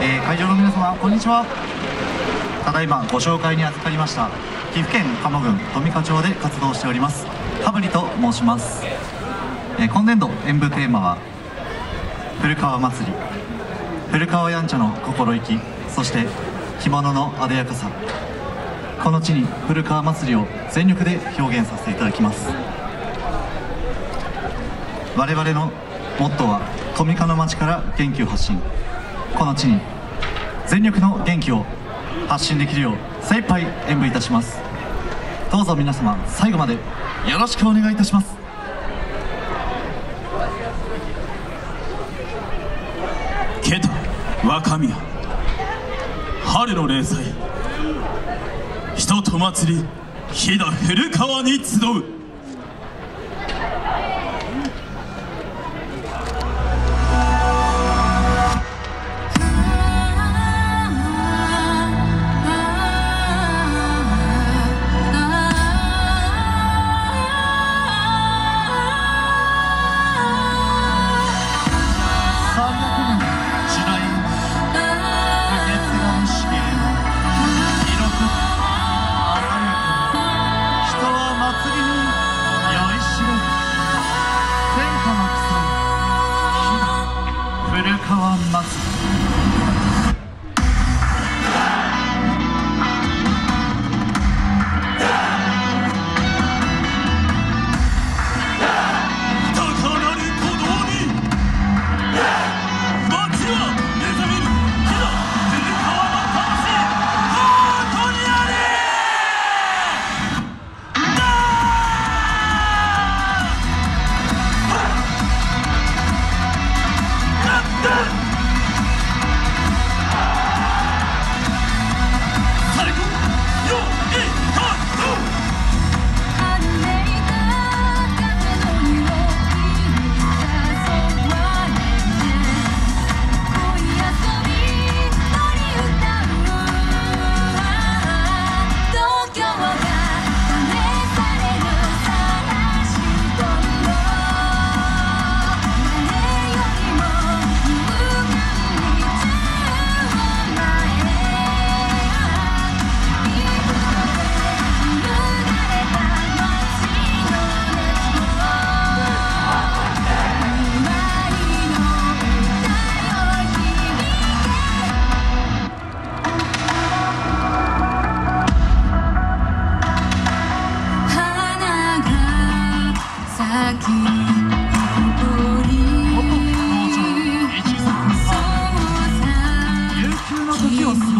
えー会場の皆様こんにちは。ただいまご紹介に預かりました岐阜県加茂郡富加町で活動しております羽振と申します、えー今年度演舞テーマは古川祭り古川やんちゃの心意気そして着物の艶やかさ。この地に古川祭りを全力で表現させていただきます。我々のモットーは富加の町から元気を発信。この地に全力の元気を発信できるよう精一杯演舞いたします。どうぞ皆様最後までよろしくお願いいたします。ケタ若宮春の零細人と祭り飛騨古川に集う。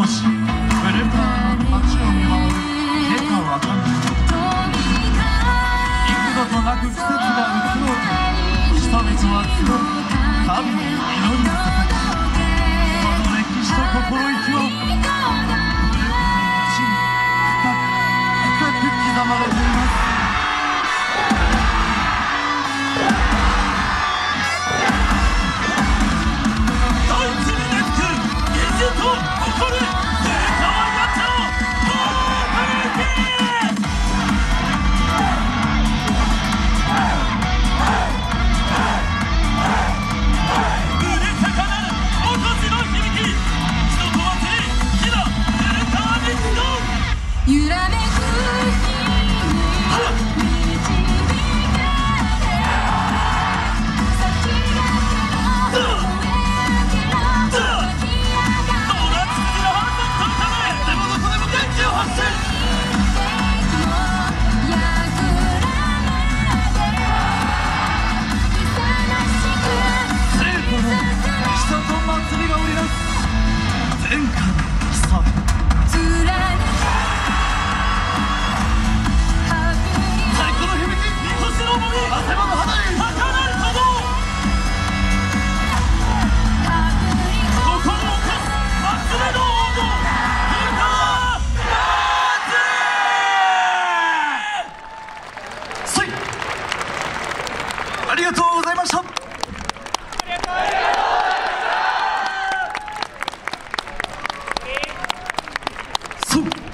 Jones. coupe